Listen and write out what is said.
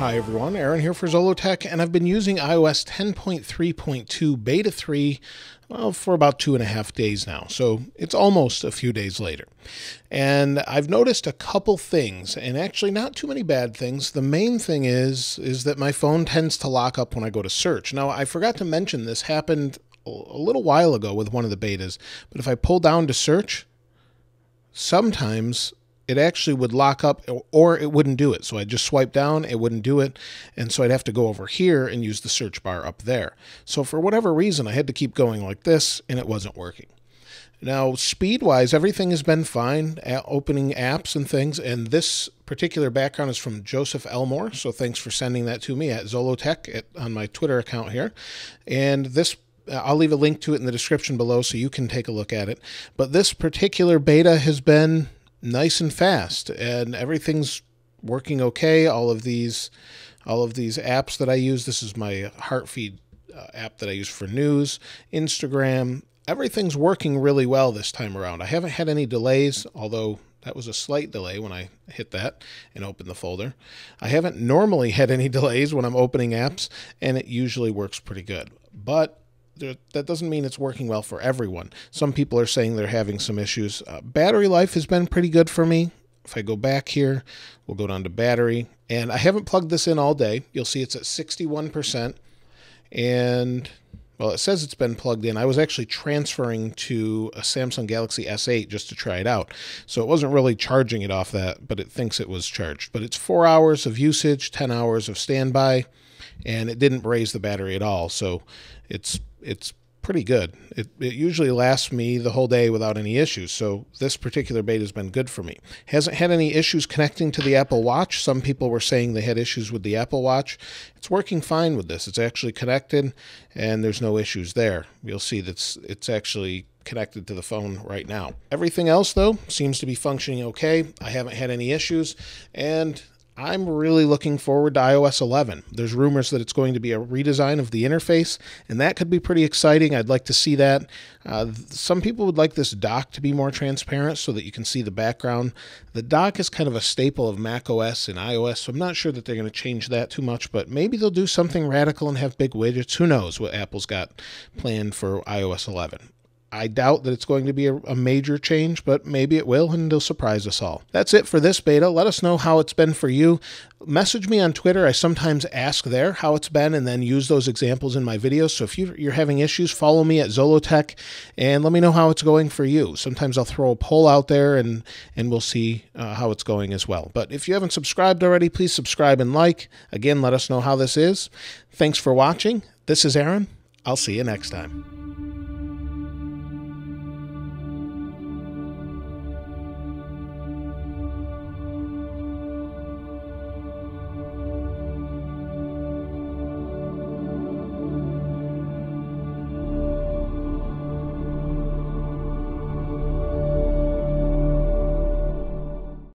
Hi everyone, Aaron here for Zollotech, and I've been using iOS 10.3.2 Beta 3 well, for about two and a half days now, so it's almost a few days later. And I've noticed a couple things, and actually not too many bad things. The main thing is is that my phone tends to lock up when I go to search. Now, I forgot to mention this happened a little while ago with one of the betas, but if I pull down to search, sometimes it actually would lock up or it wouldn't do it. So I'd just swipe down, it wouldn't do it. And so I'd have to go over here and use the search bar up there. So for whatever reason, I had to keep going like this and it wasn't working. Now, speed wise, everything has been fine, opening apps and things. And this particular background is from Joseph Elmore. So thanks for sending that to me at Zollotech at, on my Twitter account here. And this uh, I'll leave a link to it in the description below so you can take a look at it. But this particular beta has been nice and fast, and everything's working okay. All of these, all of these apps that I use. This is my Heartfeed uh, app that I use for news, Instagram. Everything's working really well this time around. I haven't had any delays, although that was a slight delay when I hit that and opened the folder. I haven't normally had any delays when I'm opening apps, and it usually works pretty good. But that doesn't mean it's working well for everyone. Some people are saying they're having some issues. Uh, battery life has been pretty good for me. If I go back here, we'll go down to battery. And I haven't plugged this in all day. You'll see it's at 61%. And, well, it says it's been plugged in. I was actually transferring to a Samsung Galaxy S8 just to try it out. So it wasn't really charging it off that, but it thinks it was charged. But it's four hours of usage, 10 hours of standby, and it didn't raise the battery at all. So it's it's pretty good. It, it usually lasts me the whole day without any issues. So this particular beta has been good for me. Hasn't had any issues connecting to the Apple Watch. Some people were saying they had issues with the Apple Watch. It's working fine with this. It's actually connected and there's no issues there. You'll see that's it's actually connected to the phone right now. Everything else though seems to be functioning okay. I haven't had any issues and I'm really looking forward to iOS 11. There's rumors that it's going to be a redesign of the interface, and that could be pretty exciting. I'd like to see that. Uh, some people would like this dock to be more transparent so that you can see the background. The dock is kind of a staple of macOS and iOS, so I'm not sure that they're going to change that too much, but maybe they'll do something radical and have big widgets. Who knows what Apple's got planned for iOS 11. I doubt that it's going to be a, a, major change, but maybe it will and it'll surprise us all. That's it for this beta. Let us know how it's been for you. Message me on Twitter. I sometimes ask there how it's been and then use those examples in my videos. So if you're having issues, follow me at Zollotech and let me know how it's going for you. Sometimes I'll throw a poll out there and, and we'll see uh, how it's going as well. But if you haven't subscribed already, please subscribe and like. Again, let us know how this is. Thanks for watching. This is Aaron. I'll see you next time.